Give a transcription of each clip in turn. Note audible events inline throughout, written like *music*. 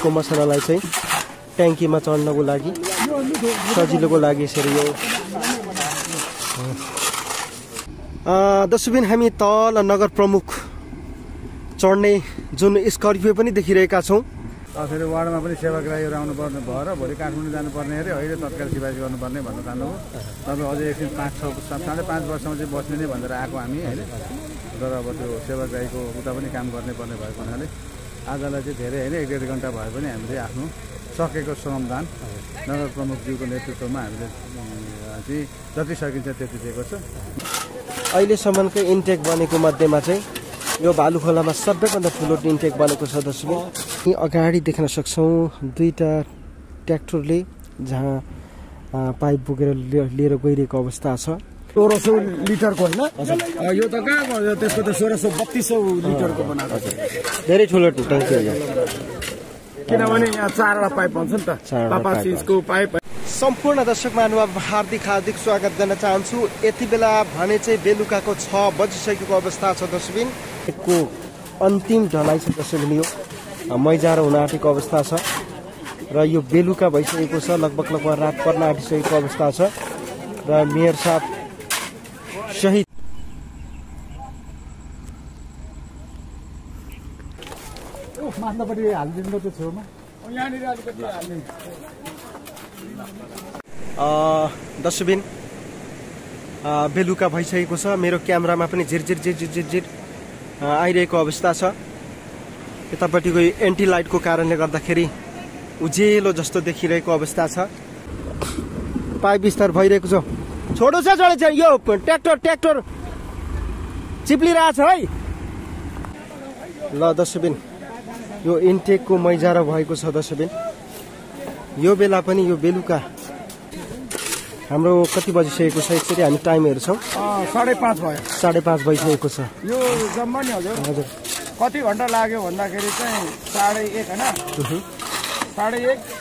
राखेको मसलालाई चाहिँ ट्याङ्कीमा चढ्नको लागि सजिलोको लागि यसरी यो। दसबिन हामी तल नगर प्रमुख चढ्ने जुन स्कर्पियो पनि देखिरहेका छौँ। फेरि वार्डमा पनि सेवाग्राहीहरू आउनुपर्ने भएर भोलि काठमाडौँ जानुपर्ने अरे अहिले तत्काल सिफारिस गर्नुपर्ने भन्न थाल्नुभयो तपाईँ अझै एकछिन पाँच छ साढे पाँच वर्षमा चाहिँ बस्ने नै भनेर आएको हामी होइन? तर अब त्यो सेवाग्राहीको उता पनि काम गर्ने पर्ने भएको हुनाले। आजलाई चाहिँ धेरै होइन एक डेढ घन्टा भए पनि हामीले आफ्नो सकेको श्रमदान नगर प्रमुखज्यूको नेतृत्वमा हामीले चाहिँ जति सकिन्छ त्यति दिएको छ। अहिलेसम्मकै इन्टेक बनेको मध्येमा चाहिँ यो भालु खोलामा सबैभन्दा ठुलो इन्टेक बनेको छ यी अगाडि देख्न सक्छौँ दुईवटा ट्र्याक्टरले जहाँ पाइप बोकेर लिएर गइरहेको अवस्था छ। सोह्र सौ लिटरको होइन यो त कहाँको त्यसको त सोह्र सौ बत्तिस सौ लिटरको बनाएको छ धेरै ठुलो ट्याङ्की किनभने यहाँ चारवटा पाइप हुन्छ नि त पापा पाइप। चिजको पाइप सम्पूर्ण दर्शक महानुभाव हार्दिक हार्दिक स्वागत गर्न चाहन्छु यति बेला भने चाहिँ बेलुकाको छ बजिसकेको अवस्था छ दसबिन को अन्तिम ढलाइ छ दसबिन यो मैजारो हुन आँटेको अवस्था छ र यो बेलुका भइसकेको छ लगभग लगभग रात पर्न आँटिसकेको अवस्था छ र मेयर साहब सहित माथिल्लोपट्टि हालिदिनु त्यो छेउमा। यहाँनिर अलिकति हाल्ने दसबिन बेलुका भइसकेको छ। मेरो क्यामेरामा पनि झिरझिर झिरझिर झिरझिर अ, आइरहेको अवस्था छ। यतापट्टिको एन्टी लाइटको कारणले गर्दाखेरि उज्यालो जस्तो देखिरहेको अवस्था छ। पाइप विस्तार भइरहेको छ। छोडो छ छोडो छ। यो ट्र्याक्टर ट्र्याक्टर। चिप्लिरहेछ है। ल दसबिन यो इन्टेकको मैजारा भएको छ दसबिन यो बेला पनि यो बेलुका हाम्रो कति बजिसकेको छ? यसरी हामी टाइम हेर्छौँ अँ, साढे पाँच भयो। साढे पाँच भइसकेको छ। यो जम्मा नि हजुर। हजुर। कति घन्टा लाग्यो भन्दाखेरि चाहिँ साढे एक होइन? साढे एकबाट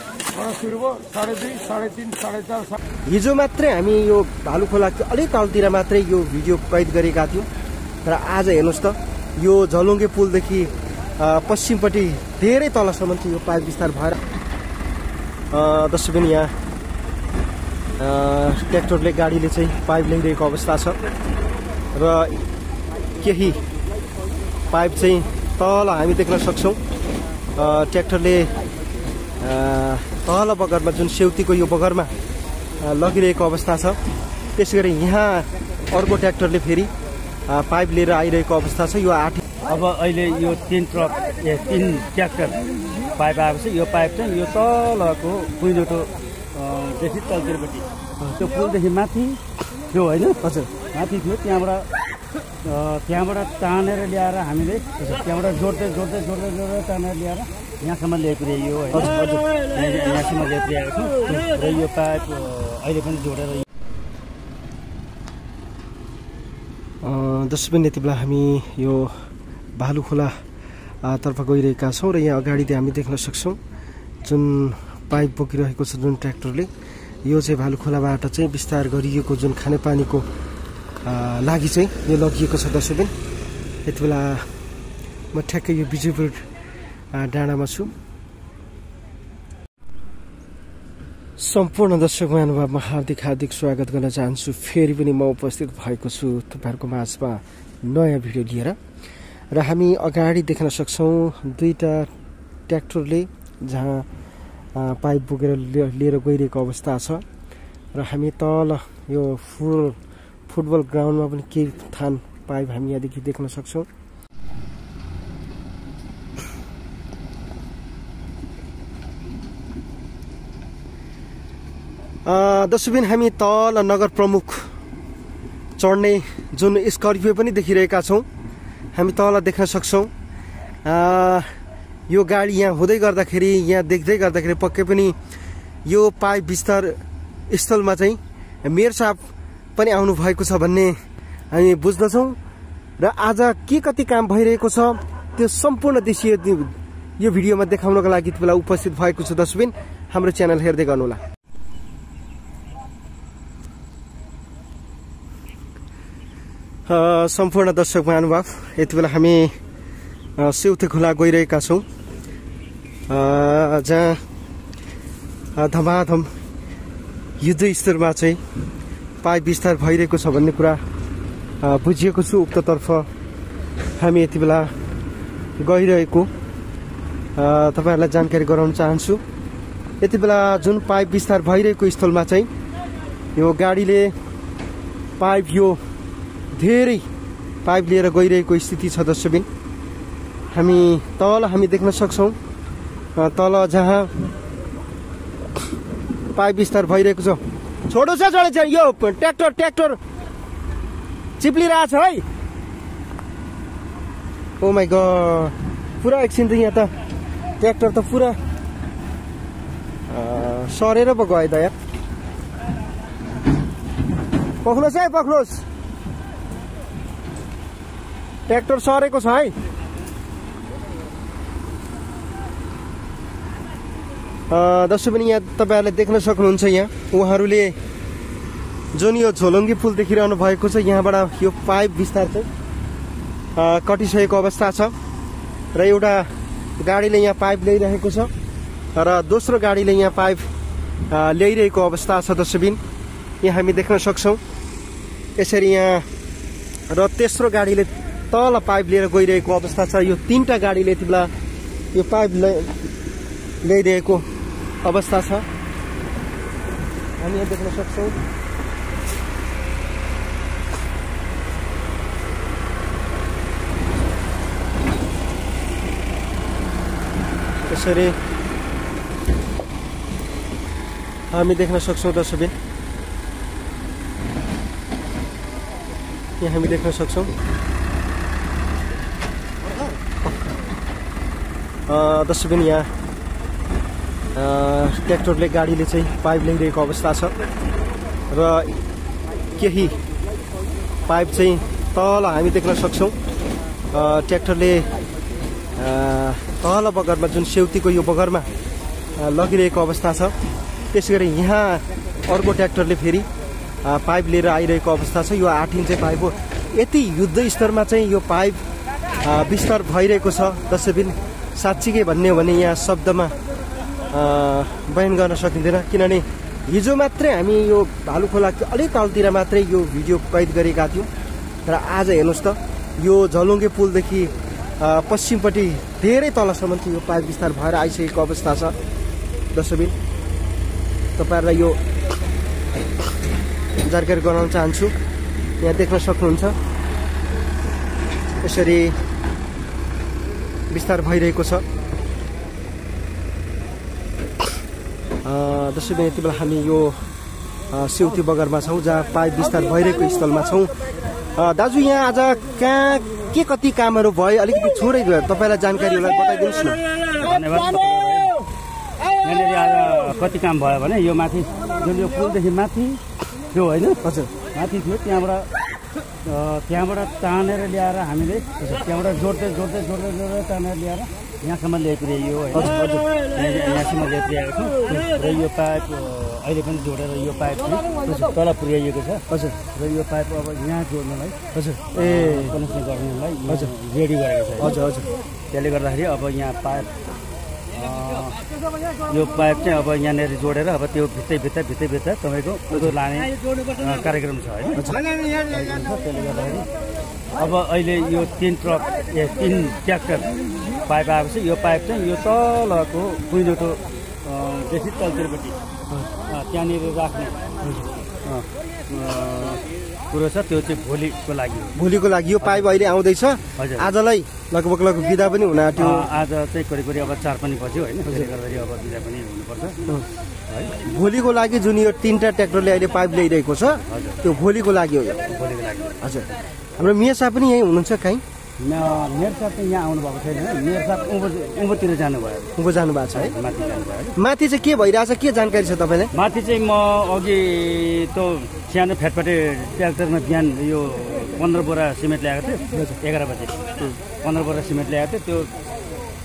हिजो मात्रै हामी यो भालु खोलाको अलिक तलतिर मात्रै यो भिडियो कैद गरेका थियौँ। र आज हेर्नुहोस् त यो झलुङ्गे पुलदेखि पश्चिमपट्टि धेरै तलसम्म चाहिँ यो पाइप विस्तार भएर अ, दसबिन यहाँ ट्र्याक्टरले गाडीले चाहिँ पाइप ल्याइरहेको अवस्था छ। र केही पाइप चाहिँ तल हामी देख्न सक्छौँ। ट्र्याक्टरले तल बगरमा जुन सेउतीको यो बगरमा लगिरहेको अवस्था छ। त्यसै गरी यहाँ अर्को ट्र्याक्टरले फेरि पाइप लिएर आइरहेको अवस्था छ। यो आठ अब अहिले यो तिन ट्रक ए तिन ट्र्याक्टर पाइप आएको छ। यो पाइप चाहिँ यो तलको कुइनोटो अ, देखि तलतिरपट्टि। त्यो पुलदेखि माथि थियो होइन? हजुर। माथि थियो त्यहाँबाट त्यहाँबाट तानेर ल्याएर हामीले त्यहाँबाट जोड्दै जोड्दै जोड्दै जोड्दै तानेर ल्याएर यहाँसम्म ल्याइपुर्याइयो होइन? यहाँ- यहाँसम्म ल्याइपुर्याएको छौँ। र यो पाइप अहिले पनि जोडेर अ, दसबिन यति बेला हामी यो भालु खोला तर्फ गइरहेका छौँ र यहाँ अगाडि हामी देख्न सक्छौँ जुन पाइप बोकिरहेको छ जुन ट्र्याक्टरले। यो चाहिँ भालु खोलाबाट चाहिँ विस्तार गरिएको जुन खानेपानीको लागि चाहिँ यो लगिएको छ दसबिन यति बेला म ठ्याक्कै यो बिजुपुर डाँडामा छु। सम्पूर्ण दर्शक महानुभावमा हार्दिक हार्दिक स्वागत गर्न चाहन्छु। फेरि पनि म उपस्थित भएको छु तपाईँहरूको माझमा नयाँ भिडियो लिएर। र हामी अगाडि देख्न सक्छौँ दुईवटा ट्र्याक्टरले जहाँ पाइप बोकेर लिएर गइरहेको अवस्था छ। र हामी तल यो फुल फुटबल ग्राउन्डमा पनि केही थान पाइप हामी यहाँदेखि देख्न सक्छौँ। दसबिन हामी तल नगर प्रमुख चढ्ने जुन स्कर्पियो पनि देखिरहेका छौँ। हामी तल देख्न सक्छौँ। यो गाडी यहाँ हुँदै गर्दाखेरि यहाँ देख्दै गर्दाखेरि पक्कै पनि यो पाइप विस्तार स्थलमा चाहिँ मेयर साहब पनि आउनु भएको छ भन्ने हामी बुझ्दछौँ र आज के कति काम भइरहेको छ त्यो सम्पूर्ण दृश्य यो भिडियोमा देखाउनको लागि बेला उपस्थित भएको छु दसबिन हाम्रो च्यानल हेर्दै गर्नुहोला। सम्पूर्ण दर्शक महानुभाव यति बेला हामी अ, सेउते खोला गइरहेका छौँ। जहाँ धमाधम युद्ध स्तरमा चाहिँ पाइप विस्तार भइरहेको छ भन्ने कुरा बुझिएको छु उक्ततर्फ। हामी यति बेला गइरहेको। तपाईँहरूलाई जानकारी गराउन चाहन्छु। यति बेला जुन पाइप विस्तार भइरहेको स्थलमा चाहिँ यो गाडीले पाइप यो धेरै पाइप लिएर गइरहेको स्थिति छ दर्शकबिन। हामी तल हामी देख्न सक्छौँ। तल जहाँ पाइप विस्तार भइरहेको छ। छोडो छ छोडो छ। यो ट्र्याक्टर ट्र्याक्टर। चिप्लिरहेछ है। ओ माई गड पुरा एकछिन त यहाँ त ट्र्याक्टर त पुरा सरेर पो गयो त यार। पक्नुहोस् है पक्नुहोस् ट्र्याक्टर सरेको छ है। दर्शक पनि यहाँ तपाईँहरूले देख्न सक्नुहुन्छ यहाँ। उहाँहरूले जुन यो झोलङ्गी पुल देखिरहनु भएको छ यहाँबाट यो पाइप विस्तार चाहिँ कटिसकेको अवस्था छ। र एउटा गाडीले यहाँ पाइप ल्याइरहेको छ। र दोस्रो गाडीले यहाँ पाइप ल्याइरहेको अवस्था छ दर्शकबिन यहाँ हामी देख्न सक्छौँ। यसरी यहाँ र तेस्रो गाडीले तल पाइप लिएर गइरहेको अवस्था छ। यो तिनवटा गाडीले यति बेला यो पाइप ल्याइ- ल्याइरहेको अवस्था छ। हामी यहाँ देख्न सक्छौँ। यसरी हामी देख्न सक्छौँ दर्शकबिन। यहाँ हामी देख्न सक्छौँ। दर्शकबिन यहाँ ट्र्याक्टरले गाडीले चाहिँ पाइप ल्याइरहेको अवस्था छ। र केही पाइप चाहिँ तल हामी देख्न सक्छौँ। ट्र्याक्टरले तल बगरमा जुन सेउतीको यो बगरमा लगिरहेको अवस्था छ। त्यसै गरी यहाँ अर्को ट्र्याक्टरले फेरि पाइप लिएर आइरहेको अवस्था छ। यो आठ इन्चे पाइप हो। यति युद्ध स्तरमा चाहिँ यो पाइप विस्तार भइरहेको छ। दसबिन साँच्चीकै भन्ने हो भने यहाँ शब्दमा बयान गर्न सकिँदैन। किनभने हिजो मात्रै हामी यो भालु खोलाको अलिक तलतिर मात्रै यो भिडियो कैद गरेका थियौँ। र आज हेर्नुहोस् त यो झलुङ्गे पुलदेखि पश्चिमपट्टि धेरै तलसम्म चाहिँ यो पाइप विस्तार भएर आइसकेको अवस्था छ। दर्शकबिन तपाईँहरूलाई यो जानकारी गराउन चाहन्छु। यहाँ देख्न सक्नुहुन्छ। यसरी विस्तार भइरहेको छ। अ, दर्शकबिन यति बेला हामी यो सेउती बगरमा छौँ जहाँ पाइप विस्तार भइरहेको स्थलमा छौँ। दाजु यहाँ आज कहाँ के कति कामहरू भयो अलिकति छोडै गयो। तपाईँलाई जानकारी होला बताइदिनुहोस् न। धन्यवाद यहाँनिर आज कति काम भयो भने यो माथि जुन यो पुलदेखि माथि थियो होइन? हजुर। माथि थियो त्यहाँबाट त्यहाँबाट तानेर ल्याएर हामीले त्यहाँबाट जोड्दै जोड्दै जोड्दै जोड्दै तानेर ल्याएर यहाँसम्म ल्याइपुर्याइयो होइन यहाँ- यहाँसम्म ल्याइपुर्याएको छ। र यो पाइप अहिले पनि जोडेर यो पाइप चाहिँ तल पुर्याइएको छ। हजुर। र यो पाइप अब यहाँ जोड्नलाई हजुर। ए। कनेक्सन गर्नलाई हजुर। रेडी गरेको छ? हजुर हजुर। त्यसले गर्दाखेरि अब यहाँ पाइप यो पाइप चाहिँ अब यहाँनिर जोडेर अब त्यो भित्तै भित्ता भित्तै भित्ता तपाईँको लाने कार्यक्रम छ होइन? त्यसले गर्दाखेरि अब अहिले यो तिन ट्रक ए तिन ट्र्याक्टर पाइप आएको छ। यो पाइप चाहिँ यो तलको कुइनोटो अ, देखि तलतिरपट्टि त्यहाँनिर राख्ने कुरो छ। त्यो चाहिँ भोलिको लागि। भोलिको लागि यो पाइप अहिले आउँदैछ। हजुर। आजलाई लगभग लगभग बिदा पनि हुन आँट्यो। आज चाहिँ करिब करिब अब चार पनि बज्यो होइन। त्यसले गर्दाखेरि अब बिदा पनि हुनुपर्छ। है। भोलिको लागि जुन यो तिनवटा ट्र्याक्टरले अहिले पाइप ल्याइरहेको छ त्यो भोलिको लागि हो यो। भोलिको लागि। हजुर। हाम्रो मिया साहब पनि यहीँ हुनुहुन्छ कहीँ? म- मेरो साथ चाहिँ यहाँ आउनु भएको छैन मेरो साथ उँभो उँभोतिर जानुभयो। उँभो जानु भएको छ है। माथि जानुभयो। माथि चाहिँ के भइरहेछ? के जानकारी छ तपाईँलाई? माथि चाहिँ म अघि त्यो सानो फ्याटफाटे ट्र्याक्टरमा बिहान यो पन्ध्र बोरा सिमेन्ट ल्याएको थियो। एघार बजे। पन्ध्र बोरा सिमेन्ट ल्याएको थियो। त्यो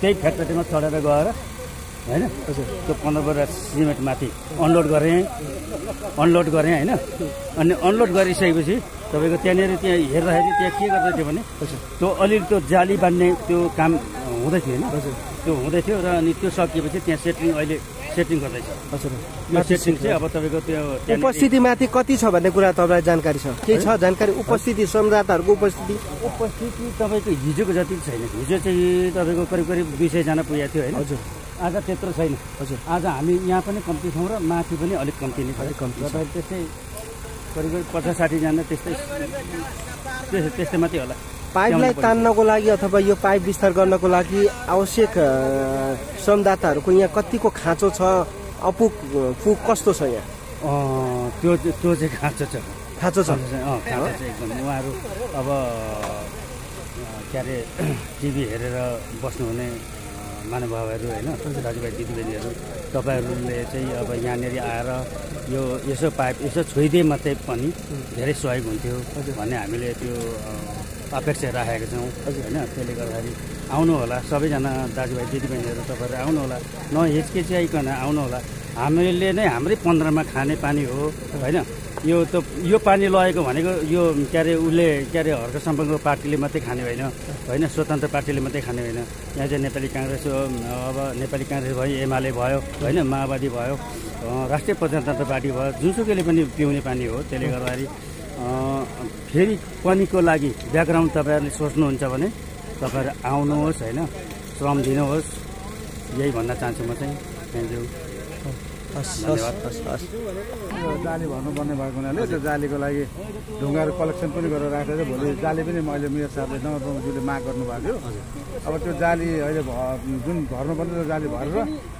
त्यही फ्याटफाटेमा चढेर गएर होइन? त्यो पन्ध्र बोरा सिमेन्ट माथि अनलोड गरेँ अनलोड गरेँ होइन? अनि अनलोड गरिसकेपछि तपाईँको त्यहाँनिर त्यहाँ हेर्दाखेरि त्यहाँ के गर्दै थियो भने त्यो अलिअलि त्यो जाली बान्ने त्यो काम हुँदै थियो होइन? त्यो हुँदै थियो र अनि त्यो सकिएपछि त्यहाँ सेटिङ अहिले सेटिङ गर्दैछ। हजुर यो सेटिङ चाहिँ अब तपाईँको त्यो उपस्थितिमाथि कति छ भन्ने कुरा तपाईँलाई जानकारी छ? केही छ जानकारी? उपस्थिति श्रमदाताहरूको उपस्थिति? उपस्थिति तपाईँको हिजोको जति छैन। हिजो चाहिँ तपाईँको करिब करिब दुई सयजना पुगेको थियो होइन? हजुर आज त्यत्रो छैन। हजुर। आज हामी यहाँ पनि कम्ती छौँ र माथि पनि अलिक कम्ती नै छ। अलिक कम्ती छ। तपाईँ त्यस्तै करिब करिब पचास साठीजना त्यस्तै त्यस्तै त्यस्तै मात्रै होला। पाइपलाई तान्नको लागि अथवा यो पाइप विस्तार गर्नको लागि आवश्यक श्रमदाताहरूको यहाँ कतिको खाँचो छ? अपुग पुग कस्तो छ यहाँ? त्यो त्यो चाहिँ खाँचो छ। खाँचो छ। खाँचो चाहिँ एकदम उहाँहरू अब के अरे *clears throat* टिभी हेरेर बस्नुहुने महानुभावहरू होइन दाजुभाइ दिदीबहिनीहरू तपाईँहरूले चाहिँ अब यहाँनिर आएर यो यसो पाइप यसो छोइदिए मात्रै पनि धेरै सहयोग हुन्थ्यो भन्ने हामीले त्यो अपेक्षा राखेका छौँ होइन। त्यसले गर्दाखेरि आउनु होला सबैजना दाजुभाइ दिदीबहिनीहरू तपाईँहरू आउनु होला नहिचकिचाइकन आउनु होला हामीले नै हाम्रै पन्ध्रमा खाने पानी हो होइन। यो त यो पानी लगेको भनेको यो के अरे उसले के अरे हर्क सम्पर्क पार्टीले मात्रै खाने होइन होइन स्वतन्त्र पार्टीले मात्रै खाने होइन यहाँ चाहिँ नेपाली काङ्ग्रेस अब नेपाली काङ्ग्रेस भयो एमाले भयो होइन माओवादी भयो राष्ट्रिय प्रजातन्त्र पार्टी भयो जुनसुकैले पनि पिउने पानी हो त्यसले गर्दाखेरि फेरि पानीको लागि ब्याकग्राउन्ड तपाईँहरूले सोच्नुहुन्छ भने तपाईँहरू आउनुहोस् होइन श्रम दिनुहोस् यही भन्न चाहन्छु म चाहिँ। थ्याङ्क यू हस् हस् हस् हस् यो जाली भर्नुपर्ने भएको हुनाले त्यो जालीको लागि ढुङ्गाहरू कलेक्सन पनि गरेर राखेको छ भोलि जाली पनि मैले मेयर साहबले नगरप्रमुखज्यूले माग गर्नुभएको थियो। अब त्यो जाली अहिले भ- जुन भर्नुपर्ने त्यो जाली भरेर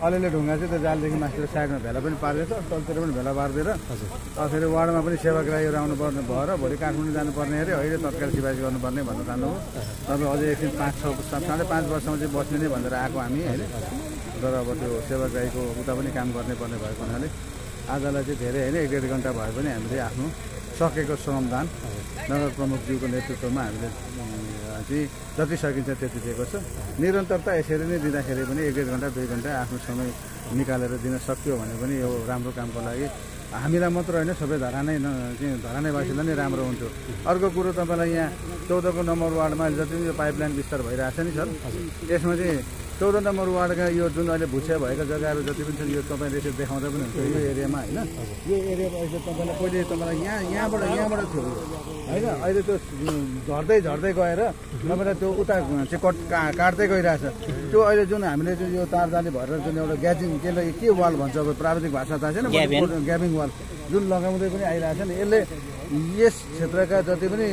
अलिअलि ढुङ्गा चाहिँ त्यो जालीदेखि माथितिर साइडमा भेला पनि पारिदिएछ तलतिर पनि भेला पारिदिएर अब फेरि वार्डमा पनि सेवाग्राहीहरू आउनुपर्ने भएर भोलि काठमाडौँ जानुपर्ने अरे। अहिले तत्काल सिफारिस गर्नुपर्ने भन्न चाहनुभयो तपाईँ अझै एकछिन पाँच छ साढे पाँच वर्षमा चाहिँ बस्ने नै भनेर आएको हामी होइन? तर अब त्यो सेवाग्राहीको उता पनि काम गर्ने पर्ने भएको हुनाले आजलाई चाहिँ धेरै होइन एक डेढ घन्टा भए पनि हामीले आफ्नो सकेको श्रमदान नगर प्रमुखज्यूको नेतृत्वमा हामीले चाहिँ जति सकिन्छ त्यति दिएको छ। निरन्तरता यसरी नै दिँदाखेरि पनि एक डेढ घन्टा दुई घन्टा आफ्नो समय निकालेर दिन सक्यो भने पनि यो राम्रो कामको लागि हामीलाई मात्र होइन सबै धरानै न चाहिँ धरानैवासीलाई नै राम्रो हुन्थ्यो। अर्को कुरो तपाईँलाई यहाँ चौधको नम्बर वार्डमा जति पनि यो पाइपलाइन विस्तार भइरहेको छ नि सर यसमा चाहिँ चौध नम्बर वार्डका यो जुन अहिले भुसिया भएका जग्गाहरू जति पनि छन् यो तपाईँले यसरी देखाउँदा पनि हुन्छ यो एरियामा होइन। यो एरियामा अहिले तपाईँलाई पहिले तपाईँलाई यहाँ यहाँबाट यहाँबाट थियो। होइन अहिले त्यो झर्दै झर्दै गएर तपाईँलाई त्यो उता चाहिँ कट का- काट्दै गइरहेछ। त्यो अहिले जुन हामीले चाहिँ यो तारजाली भरेर जुन एउटा ग्याजिङ त्यसलाई के वाल भन्छ अब प्राविधिक भाषा थाहा छैन ग्याबिङ वाल। जुन लगाउँदै पनि आइरहेछ नि यसले यस क्षेत्रका जति पनि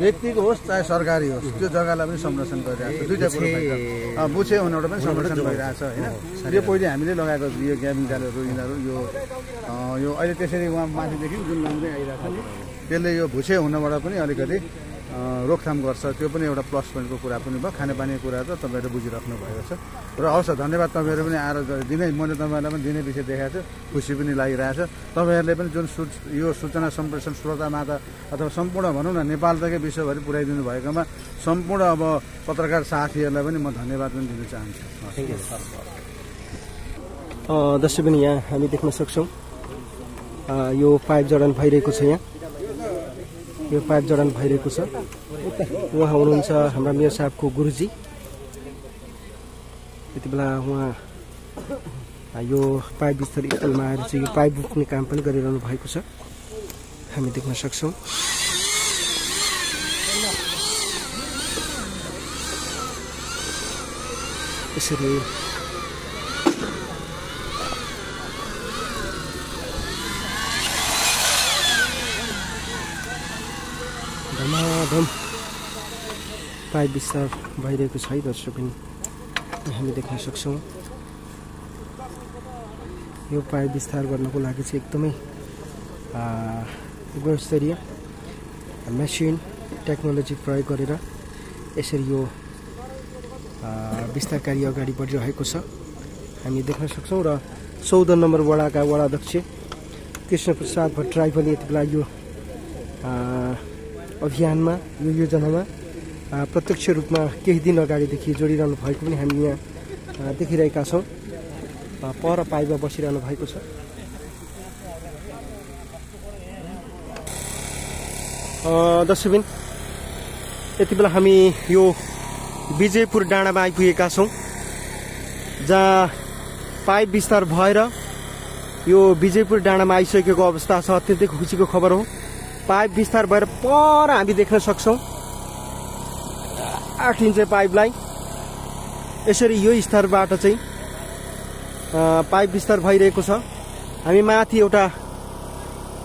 व्यक्तिको होस् चाहे सरकारी होस् त्यो जग्गालाई पनि संरक्षण गरिरहेको छ। दुइटा कुरो बुछे हुनबाट पनि संरक्षण भइरहेछ होइन? यो पहिले हामीले लगाएको यो ग्याबिङ जालहरू यिनीहरू यो यो अहिले त्यसरी उहाँ माथिदेखि जुन लगाउँदै आइरहेछ नि त्यसले यो भुसे हुनबाट पनि अलिकति रोकथाम गर्छ। त्यो पनि एउटा प्लस पोइन्टको कुरा पनि भयो। खानेपानीको कुरा त तपाईँहरू बुझिराख्नु भएको छ। र हवस् धन्यवाद तपाईँहरू पनि आएर दिनै मैले तपाईँहरूलाई पनि दिने विषय देखाएको छु। खुसी पनि लागिरहेछ। तपाईँहरूले पनि जुन सु यो सूचना सम्प्रेषण श्रोतामाता अथवा सम्पूर्ण भनौँ न नेपालदेखि विश्वभरि पुर्याइदिनु भएकोमा सम्पूर्ण अब पत्रकार साथीहरूलाई पनि म धन्यवाद पनि दिन चाहन्छु। दर्शक पनि यहाँ हामी देख्न सक्छौँ। यो पाइप जडान भइरहेको छ यहाँ। यो पाइप जडान भइरहेको छ। उहाँ हुनुहुन्छ हाम्रा मेयर साहबको गुरुजी। यति बेला उहाँ यो पाइप बिस्तारै स्थलमा आएर चाहिँ यो पाइप बुक्ने काम पनि गरिरहनु भएको छ। हामी देख्न सक्छौँ। यसरी धमाधम पाइप विस्तार भइरहेको छ है दर्शक पनि। हामी देख्न सक्छौँ। यो पाइप विस्तार गर्नको लागि चाहिँ एकदमै गुणस्तरीय मेसिन टेक्नोलोजी प्रयोग गरेर यसरी यो विस्तार कार्य अगाडि बढिरहेको छ। हामी देख्न सक्छौँ र चौध नम्बर वडाका वडा अध्यक्ष कृष्ण प्रसाद भट्टराई पनि यति बेला यो अभियानमा यो योजनामा प्रत्यक्ष रूपमा केही दिन अगाडिदेखि जोडिरहनु भएको पनि हामी यहाँ देखिरहेका छौँ। पर पाइपमा बसिरहनु भएको छ। दर्शकबिन यति बेला हामी यो विजयपुर डाँडामा आइपुगेका छौँ जहाँ पाइप विस्तार भएर यो विजयपुर डाँडामा आइसकेको अवस्था छ। अत्यन्तै खुसीको खबर हो। पाइप विस्तार भएर पर हामी देख्न सक्छौँ। आठ इन्च पाइपलाई। यसरी यो स्तरबाट चाहिँ पाइप विस्तार भइरहेको छ। हामी माथि एउटा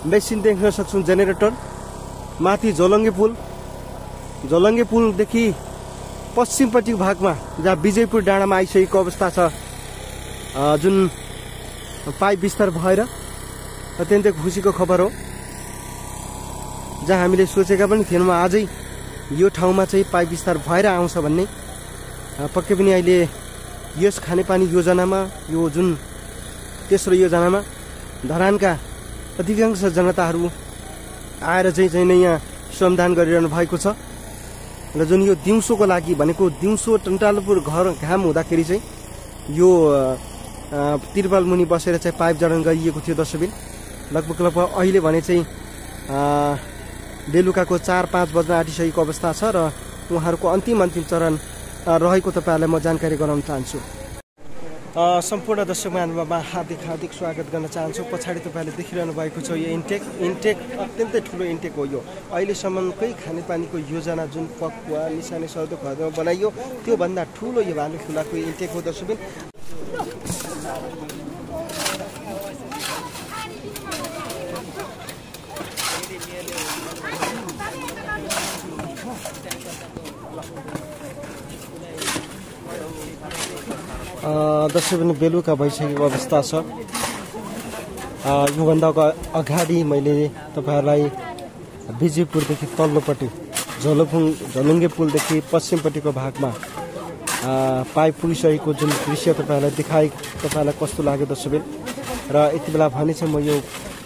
मेसिन देख्न सक्छौँ जेनेरेटर। माथि झोलङ्गे पुल। झोलङ्गे पुलदेखि पश्चिमपट्टिको भागमा जहाँ विजयपुर डाँडामा आइसकेको अवस्था छ जुन पाइप विस्तार भएर अत्यन्तै खुसीको खबर हो। जहाँ हामीले सोचेका पनि थिएनौँ आजै यो ठाउँमा चाहिँ पाइप विस्तार भएर आउँछ भन्ने। पक्कै पनि अहिले यस खानेपानी योजनामा यो जुन तेस्रो योजनामा धरानका अधिकांश जनताहरू आएर चाहिँ चाहिँ नै यहाँ श्रमदान गरिरहनु भएको छ। र जुन यो दिउँसोको लागि भनेको दिउँसो टन्टालपुर घर घाम हुँदाखेरि चाहिँ यो तिरपाल मुनि बसेर चाहिँ पाइप जडान गरिएको थियो दसबिन लगभग लगभग अहिले भने चाहिँ बेलुकाको चार पाँच बज्न आँटिसकेको अवस्था छ र उहाँहरूको अन्तिम अन्तिम चरण रहेको तपाईँहरूलाई म जानकारी गराउन चाहन्छु। सम्पूर्ण दर्शक महानुभावमा हार्दिक हार्दिक स्वागत गर्न चाहन्छु। पछाडि तपाईँले देखिरहनु भएको छ यो इन्टेक इन्टेक अत्यन्तै ठुलो इन्टेक हो यो। अहिलेसम्मकै खानेपानीको योजना जुन पकुवा निसाने सर्दो खर्दमा बनाइयो त्योभन्दा ठुलो यो भालु खुलाको इन्टेक हो दर्शकबिन। दसैँ पनि बेलुका भइसकेको अवस्था छ। योभन्दा अगा- अगाडि मैले तपाईँहरूलाई विजयपुरदेखि तल्लोपट्टि झोलुपुङ झलुङ्गे पुलदेखि पश्चिमपट्टिको भागमा पाइप पुगिसकेको जुन दृश्य तपाईँहरूलाई देखाए तपाईँहरूलाई कस्तो लाग्यो दर्शकबिन र यति बेला भने चाहिँ म यो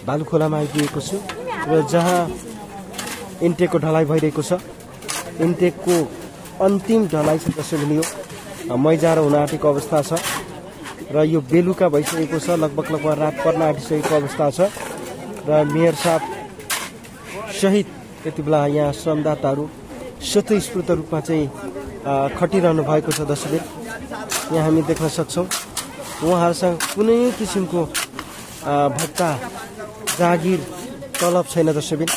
भालुखोलामा आइपुगेको छु। र जहाँ इन्टेकको ढलाइ भइरहेको छ इन्टेकको अन्तिम ढलाइ छ दर्शकबिन यो मैजार हुन आँटेको अवस्था छ र यो बेलुका भइसकेको छ लगभग लगभग रात पर्न आँटिसकेको अवस्था छ। र मेयर साहब सहित यति बेला यहाँ श्रमदाताहरू स्वतस्फूर्त रूपमा चाहिँ खटिरहनु भएको छ दर्शकबिन यहाँ हामी देख्न सक्छौँ उहाँहरूसँग कुनै किसिमको भत्ता जागिर तलब छैन दर्शकबिन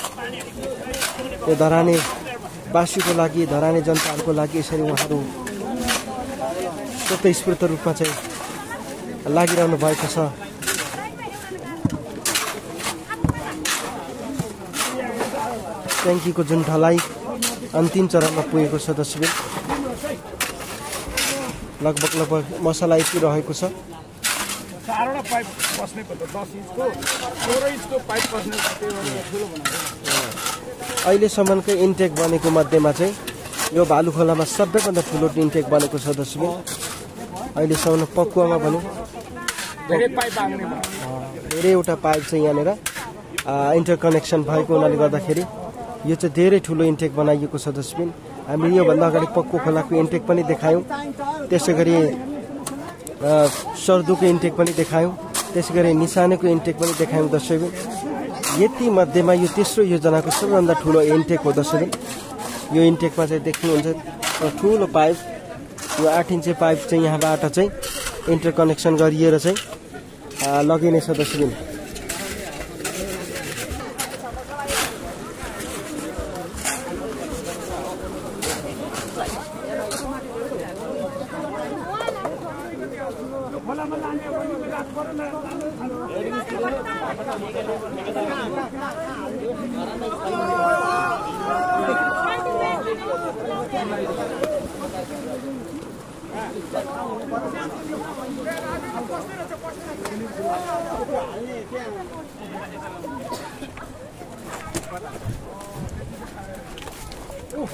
यो धराने वासीको लागि धराने जनताहरूको लागि यसरी उहाँहरू स्वतस्फूर्त रूपमा चाहिँ लागिरहनु भएको छ। ट्याङ्कीको जुन ढलाइ अन्तिम चरणमा पुगेको छ दसबिन लगभग लगभग मसला यति रहेको छ। चारवटा पाइप बस्ने पर्छ दस इन्चको सोह्र इन्चको पाइप बस्ने त्यो ठुलो बनाएको अहिलेसम्मकै इन्टेक बनेको मध्येमा चाहिँ यो भालुखोलामा सबैभन्दा ठुलो इन्टेक बनेको छ दसबिन अहिलेसम्म पकुवामा भनौँ धेरैवटा पाइप चाहिँ यहाँनिर इन्टर कनेक्सन भएको हुनाले गर्दाखेरि यो चाहिँ धेरै ठुलो इन्टेक बनाइएको छ डस्टबिन हामीले योभन्दा अगाडि पक्को खोलाको इन्टेक पनि देखायौँ। त्यसै गरी सर्दुको इन्टेक पनि देखायौँ। त्यसै गरी निसानेको इन्टेक पनि देखायौँ दसैँ यति मध्येमा यो तेस्रो योजनाको सबैभन्दा ठुलो इन्टेक हो दसैँ यो इन्टेकमा चाहिँ देख्नुहुन्छ ठुलो पाइप यो आठ इन्चे पाइप चाहिँ यहाँबाट चाहिँ इन्टर कनेक्सन गरिएर चाहिँ लगिनेछ दसैँ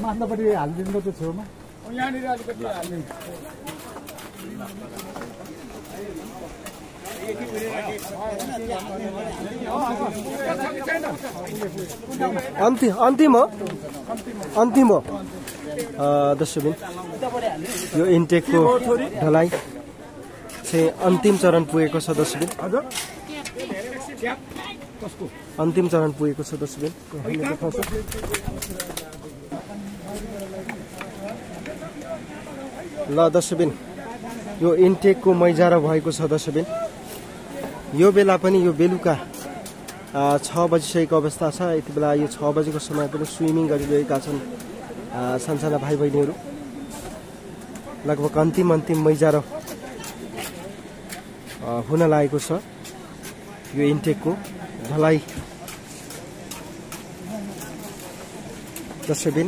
माथिल्लोपट्टि हालिदिनु त्यो छेउमा। यहाँनिर अलिकति हाल्ने अन्तिम अन्तिम हो? अन्तिम हो? दसबिन यो इन्टेकको ढलाइ चाहिँ अन्तिम चरण पुगेको छ दसबिन अन्तिम चरण पुगेको छ दसबिन ल दसबिन यो इन्टेकको मैजारा भएको छ दर्शकबिन। यो बेला पनि यो बेलुका छ बजिसकेको अवस्था छ। यति बेला यो छ बजेको समय पनि स्विमिङ गरिरहेका छन् सानसाना भाइ बहिनीहरू लगभग अन्तिम अन्तिम मैजारो हुन लागेको छ यो इन्टेकको ढलाइ। दर्शकबिन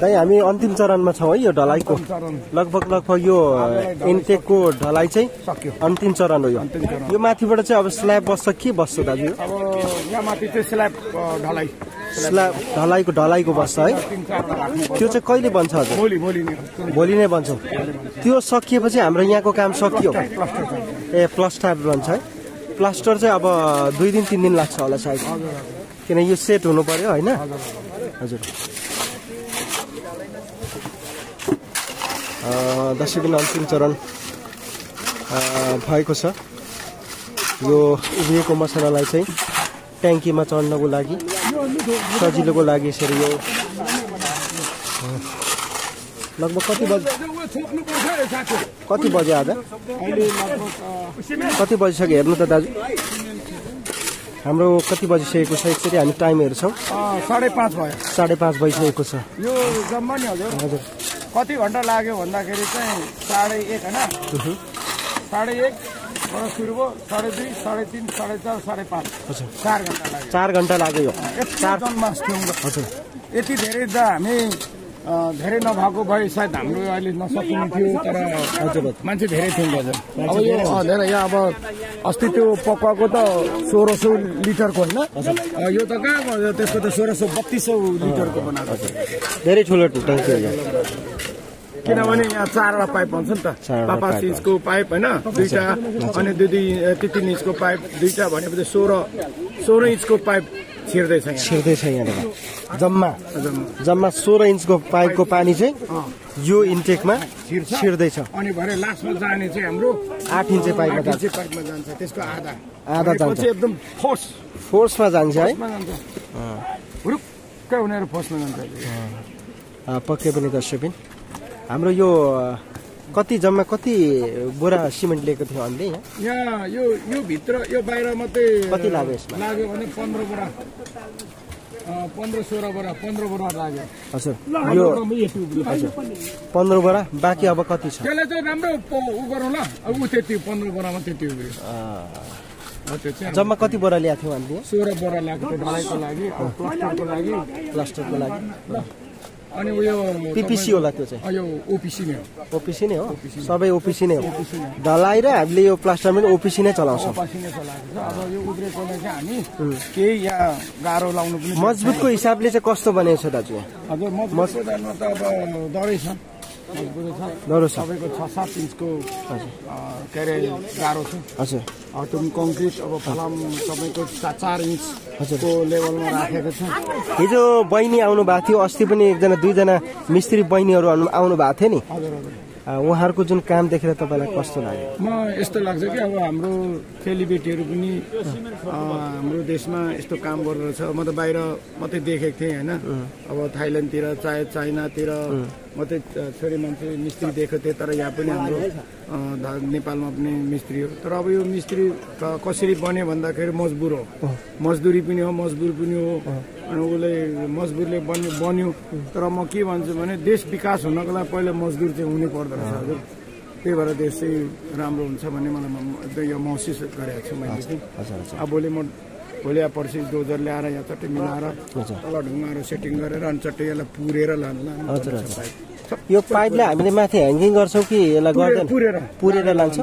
दाइ हामी अन्तिम चरणमा छौँ है यो ढलाइको लगभग लगभग यो इन्टेकको ढलाइ चाहिँ अन्तिम चरण हो यो। यो माथिबाट चाहिँ अब स्ल्याब बस्छ के बस्छ दाजु? यो? अब यहाँ माथि चाहिँ स्ल्याब ढलाइ स्ल्याब ढलाइको ढलाइको बस्छ है। त्यो चाहिँ कहिले बन्छ हजुर? भोलि नै। बन्छ। त्यो सकिएपछि हाम्रो यहाँको काम सकियो। ए प्लास्टर बन्छ है। प्लास्टर चाहिँ अब दुई दिन तिन दिन लाग्छ होला सायद। किन यो सेट हुनु पर्यो होइन? हजुर। अ, दसैँ दिन अन्तिम चरण भएको छ। यो उभिएको मसलालाई चाहिँ ट्याङ्कीमा चढ्नको लागि सजिलोको लागि यसरी यो लगभग कति बजी कति बज्यो आज कति बजिसक्यो हेर्नु त दाजु? हाम्रो कति बजिसकेको छ? एकचोटि हामी टाइम हेर्छौँ। साढे पाँच भयो साढे पाँच बजिसकेको छ। यो जम्मा नि हजुर। हजुर कति घन्टा लाग्यो भन्दाखेरि चाहिँ साढे एक होइन? साढे एकबाट सुरु भयो। साढे दुई साढे तिन साढे चार साढे पाँच। हजुर। चार घन्टा लाग्यो। चार घन्टा लाग्यो। चार हजुर। यति धेरै त हामी धेरै नभएको भए सायद हाम्रो अहिले नसकिने थियो तर हजुर मान्छे धेरै थियौँ हजुर अब यो अँ, धेरै यहाँ अब अस्ति त्यो पकाएको त सोह्र सौ लिटरको होइन? यो त कहाँ भयो? त्यसको त सोह्र सौ बत्तिस सौ लिटरको बनाएको छ। धेरै ठुलो किनभने यहाँ चारवटा पाइप भन्छ नि त। पाँच पाइप, इन्चको पाइप होइन दुईटा अनि दुई दुई तिन तिन इन्चको पाइप दुईटा भनेपछि सोह्र सोह्र इन्चको पाइप छिर्दैछ यहाँ छिर्दैछ यहाँनिर जम्मा। जम्मा। सोह्र इन्चको पाइपको पानी चाहिँ यो इन्टेकमा छिर्दैछ अनि भरे लास्टमा जाने चाहिँ हाम्रो आठ इन्चे पाइपमा जान्छ। त्यसको आधा। आधा जान्छ। एकदम फोर्स। फोर्समा जान्छ है। हुरुक्कै हुनेर फोर्समा जान्छ। पक्कै पनि दर्शकबिन। हाम्रो यो कति जम्मा कति बोरा सिमेन्ट लिएको थियो हामीले यहाँ? यहाँ यो यो भित्र यो बाहिर मात्रै कति लाग्यो यसमा? लाग्यो भने पन्ध्र बोरा। पन्ध्र सोह्र बोरा पन्ध्र बोरा लाग्यो। हजुर। यो पन्ध्र बोरा बाँकी अब कति छ? त्यसलाई चाहिँ राम्रो उ गरौँ ल। अब ऊ त्यति पन्ध्र बोरामा त्यति उब्रियो जम्मा कति बोरा ल्याएको थियौँ हामीले? सोह्र बोरा लाग्यो त्यो ढलाइको लागि प्लास्टरको लागि। प्लास्टरको लागि। अनि उयो पिपिसी होला त्यो चाहिँ। यो ओपिसी नै हो। ओपिसी नै हो? सबै ओपिसी नै हो। ढलाइ र हामीले यो प्लास्टर पनि ओपिसी नै चलाउँछौँ। अब यो उब्रेकोलाई चाहिँ हामी केही यहाँ गाह्रो लाउनु पनि मजबुतको हिसाबले चाहिँ कस्तो बनेको छ दाजु? हजुर मजबुतको दानमा त अब दरै छ तपाईँको छ सात इन्चको के अरे गाह्रो छ। हजुर। त्यो कङ्क्रिट अब फलाम तपाईँको चार इन्चको लेभलमा राखेको छ। हिजो बहिनी आउनु भएको थियो अस्ति पनि एकजना दुईजना मिस्त्री बहिनीहरू आउनु भएको थियो नि। उहाँहरूको जुन काम देखेर तपाईँलाई कस्तो लाग्यो? म यस्तो लाग्छ कि अब हाम्रो चेलीबेटीहरू पनि हाम्रो देशमा यस्तो काम गरेर छ। म त बाहिर मात्रै देखेको थिएँ होइन। अब थाइल्यान्डतिर चाहे चाइनातिर मात्रै छोरी मान्छे मिस्त्री देखेको थिएँ तर यहाँ पनि हाम्रो नेपालमा पनि मिस्त्री हो। तर अब यो मिस्त्री कसरी बन्यो भन्दाखेरि मजबुर हो। मजदुरी पनि हो मजबुर पनि हो। अनि उसले मजबुरले बन्यो बन्यो। तर म के भन्छु भने देश विकास हुनको लागि पहिला मजदुर चाहिँ हुनै पर्दो रहेछ हजुर। त्यही भएर देश चाहिँ राम्रो हुन्छ भन्ने मलाई म- म- यो महसुस गरेको छु मैले चाहिँ। अब भोलि म भोलि पर्सि डोजर ल्याएर यहाँ चट्टै मिलाएर। तल ढुङ्गाहरू सेटिङ गरेर अनि चट्टै यसलाई पुरेर लानु हजुर। यो पाइपलाई हामीले माथि ह्याङ्गिङ गर्छौँ कि यसलाई गर्दैन? पुरेर। पुरेर लान्छ?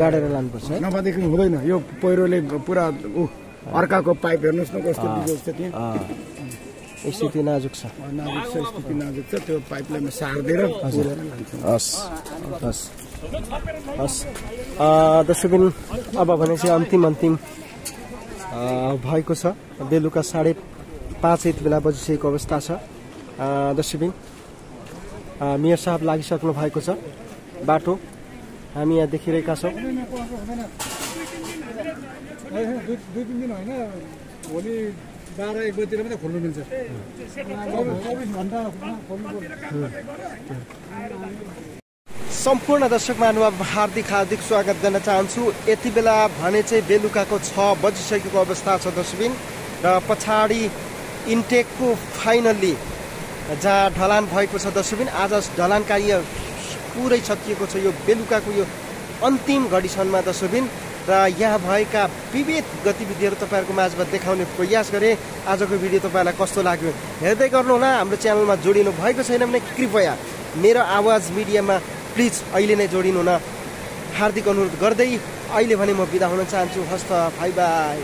गाडेर लानुपर्छ नभएदेखि हुँदैन। यो पहिरोले पुरा ऊ अर्काको पाइप हेर्नुहोस् न कस्तो बिजोग छ त्यहाँ अँ। स्थिति नाजुक छ। नाजुक छ स्थिति नाजुक छ। त्यो पाइपलाई म सारिदिएर पुरेर लान्छु। हस् हस्। हस्। दर्शकबिन अब भने चाहिँ अन्तिम अन्तिम भएको छ। बेलुका साढे पाँच यति बेला बजिसकेको अवस्था छ। अँ, मेयर साहब लागिसक्नु भएको छ। बाटो हामी यहाँ देखिरहेका छौँ। बाह्र एक बजीतिर मात्रै खोल्नु मिल्छ चौबिस घन्टा खोल्नु सम्पूर्ण दर्शक महानुभाव हार्दिक हार्दिक स्वागत गर्न चाहन्छु। यति बेला भने चाहिँ बेलुकाको छ बजिसकेको अवस्था छ दर्शकबिन। र पछाडि इन्टेकको फाइनल्ली जहाँ ढलान भएको छ दर्शकबिन। आज ढलान कार्य पुरै सकिएको छ यो बेलुकाको यो अन्तिम घडीसम्ममा दर्शकबिन। र यहाँ भएका विविध गतिविधिहरू तपाईँहरूको माझमा देखाउने प्रयास गरेँ। आजको भिडियो तपाईँलाई कस्तो लाग्यो हेर्दै गर्नुहोला। हाम्रो च्यानलमा जोडिनु भएको छैन भने कृपया मेरो आवाज मिडियामा प्लिज अहिले नै जोडिनु न। हार्दिक अनुरोध गर्दै अहिले भने म बिदा हुन चाहन्छु। हस्त बाई बाई